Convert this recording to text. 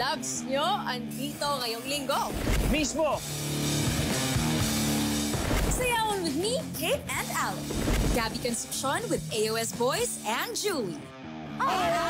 loves nyo andito ngayong linggo. Mismo! Sayawan with me, Kate and Alec. Gabby Concepcion with AOS Boys and Julie. All on Sundays!